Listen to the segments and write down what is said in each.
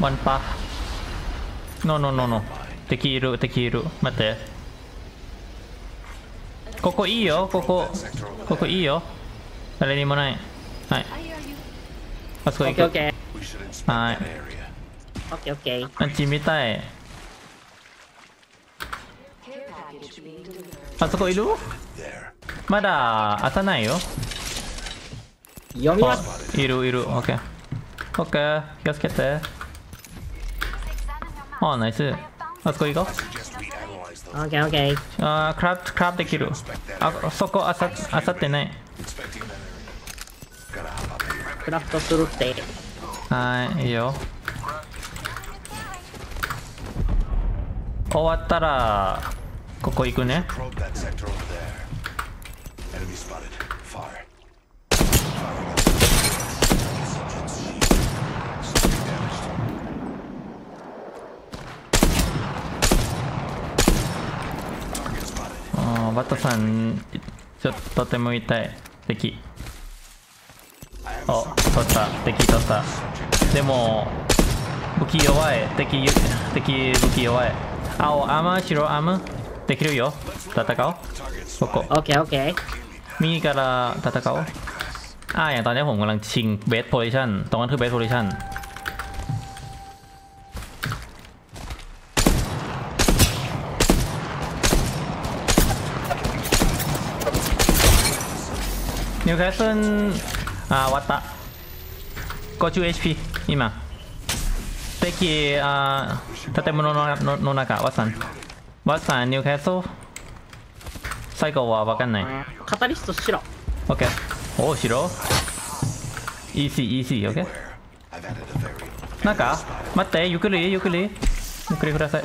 ワンパノーノーノーノー敵いる敵いる待ってここいいよここここいいよ誰にもないはいあそこ行くケーオッケ.ーオッケーオッケーあっち見たいあそこいる.まだ当たないよ読みますあいるいるオッケーッケー気をつけてあナイスあそこ行こうオッケーオッケーあクラップクラップできるあそこあさ,あさってないクラフトするっていはいいいよ終わったらここ行くねあーバッタさんちょっととても痛い敵お取った敵取ったでも武器弱い敵敵武器弱い青アーマー白アーマーできるよ戦おうここ โอเคโอเค มีการ戦おうอ่าอย่างตอนนี้ผมกำลังชิงเบสโพซิชันตรงนั้นคือเบสโพซิชัน ニューカッスルあ終わった50 HP 今敵あ建物ののの中ワッサンワッサンニューカッスル最後は分かんないカタリストしろ OK おお白 Easy easy OK Where? I've added a variable. なんか待ってゆっくりゆっくりゆっくりください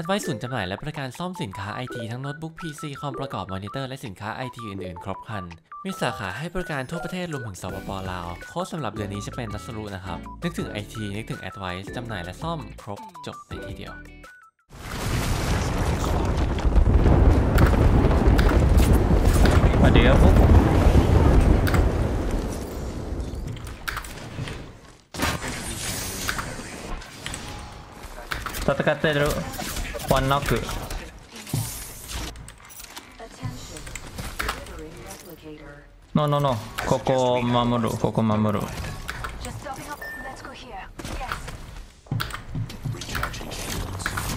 Advice ศูนย์จำหน่ายและบริการซ่อมสินค้าไอทีทั้งโน้ตบุ๊ก PC คอมประกอบมอนิเตอร์และสินค้าไอทีอื่นๆ ครบครัน มีสาขาให้บริการทั่วประเทศรวมถึงสปปลาว โค้ดสำหรับเดือนนี้จะเป็นนัสรุนะครับ นึกถึง IT นึกถึง Advice จำหน่ายและซ่อมครบจบในที่เดียว สวัสดีครับปุ๊บ戦ってる ワンナッノノノーここ守るここ守る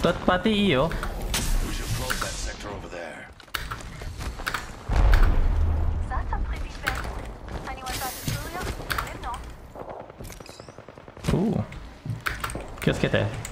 ドッパーティーいいよおお気をつけて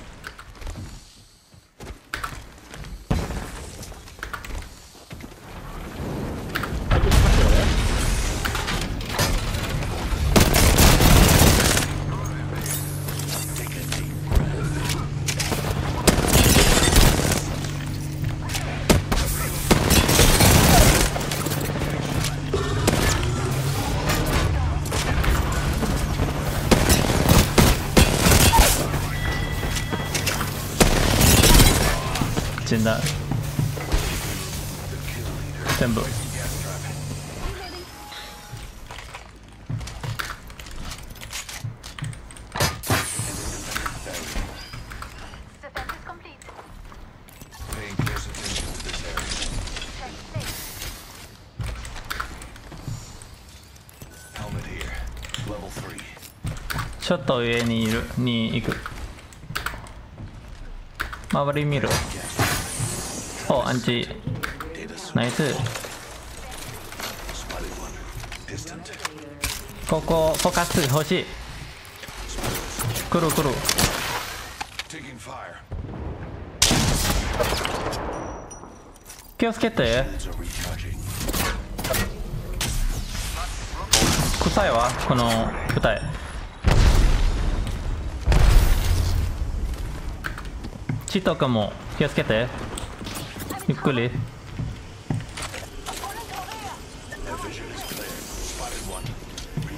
here. Level 3. ちょっと上にいるに行く周り見るアンチ어안 지. 나이 스. 코코포카스しい。くるくる気をつけてくさいわこの答えチートかも気をつけて Nih, kita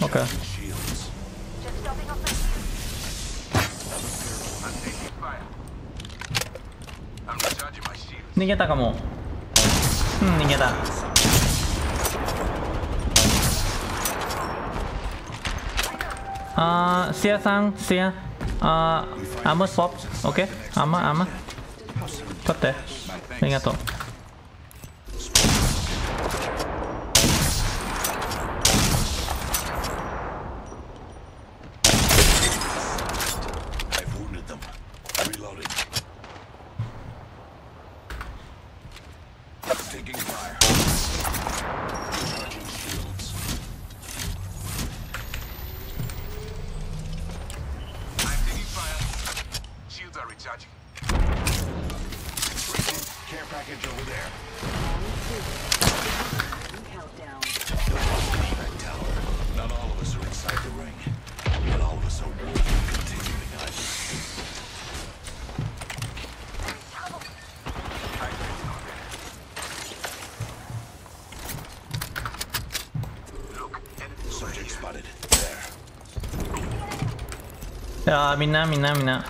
Ok. 逃げたかも。うん、逃げた。Uh, Sia sang, Sia. Uh, ama swap, okay? Ama, ama. 取って。ありがとう。みんなみんなみんな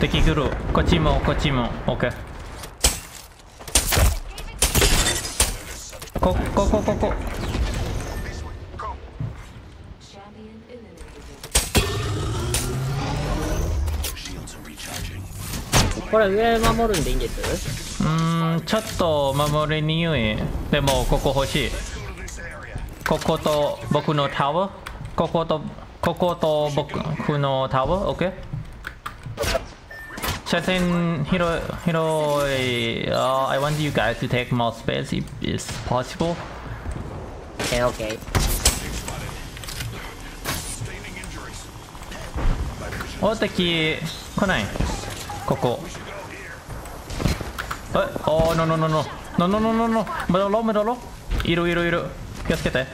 敵来るこっちもこっちも OK こここここ.これ上守るんでいいんです？うーんちょっと守りにくいでもここ欲しい.ここと僕のタワーこことここと僕のタワー OK? 車線広い広い、uh, I want you guys to take more space if it's possible OK OK Sustaining injuries. お敵来ないここえおー no no no no no no no no no 戻ろう戻ろういるいるいる気をつけて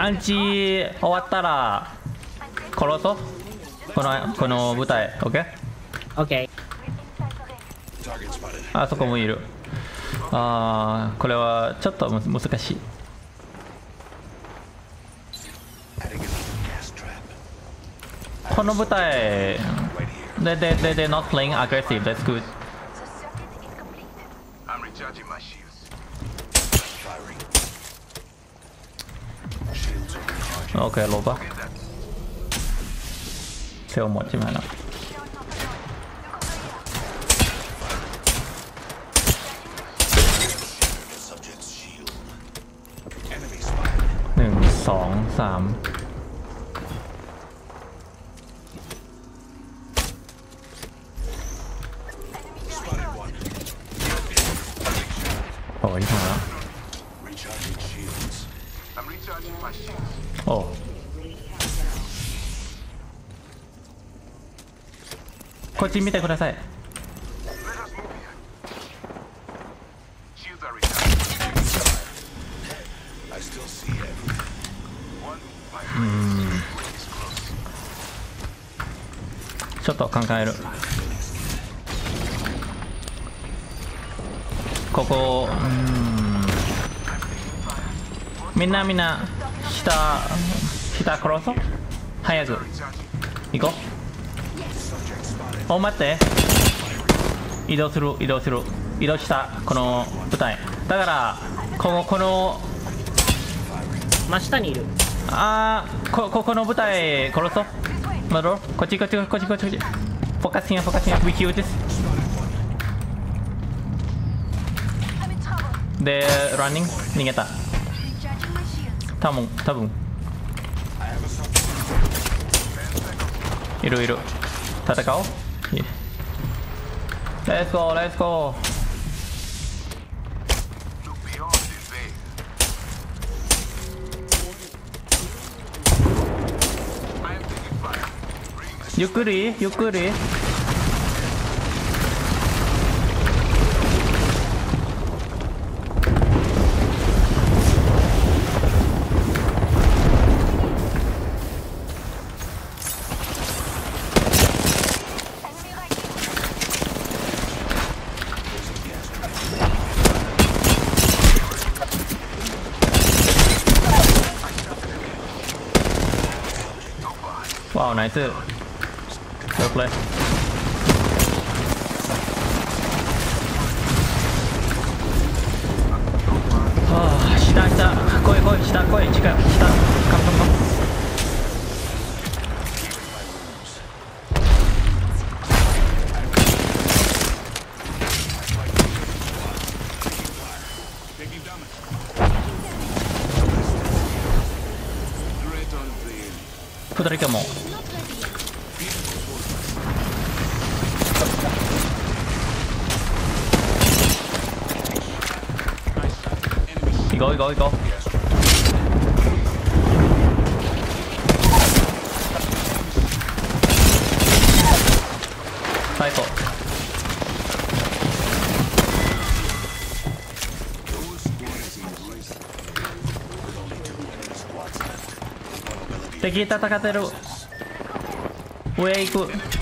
アンチ終わったら殺そう。このこの舞台 OK? あそこもいる。ああこれはちょっと難しい。この舞台で、で、で、で、not playing aggressive, that's good. โอเคลบปะเซลหมดใช่ไหมนะหนึ่งสองสาม こっち見てください。ちょっと考える。ここん。みんなみんな下下殺そう早く。行こう。お待って。移動する移動する。移動したこの舞台。だからこのこの真下にいる。あーこここの舞台殺そう。戻ろう。こっちこっちこっちこっちこっち。フォーカスンフォーカスン We kill this. running 逃げた.多分多分。いるいる。戦おう Let's go, let's go. go. ゆっくりゆっくりナイスフプレー下下。来い来い下来い。近い下。カンカンカン下りかも。Enemy 行こう行こう行こう最高敵戦ってる上行く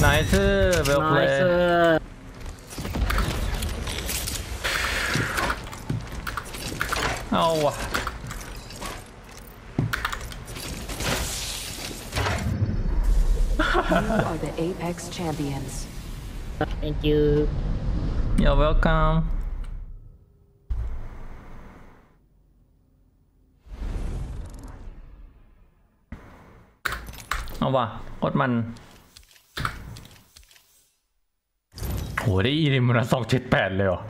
ナイス You are the Apex champions. Thank you You're welcome เอาว่ะกดมันโหได้อีริมนะสองเจ็ดแปดเลยเหรอ